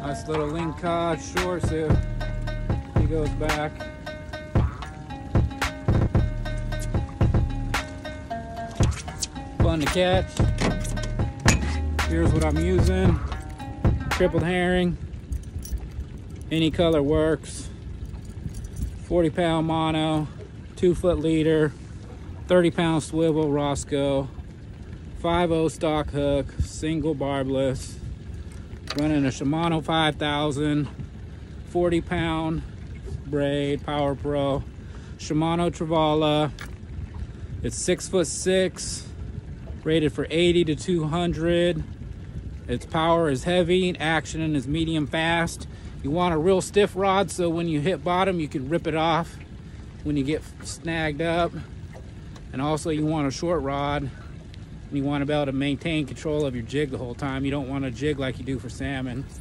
Nice little lingcod short, so he goes back. Fun to catch. Here's what I'm using. Crippled herring. Any color works. 40 pound mono, two foot leader, 30 pound swivel Rosco, 5 stock hook, single barbless, running a Shimano 5000, 40 pound braid, Power Pro, Shimano Trevala. It's six foot six, rated for 80 to 200. Its power is heavy, action is medium fast. You want a real stiff rod so when you hit bottom, you can rip it off when you get snagged up. And also you want a short rod you want to be able to maintain control of your jig the whole time. You don't want to jig like you do for salmon.